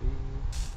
see.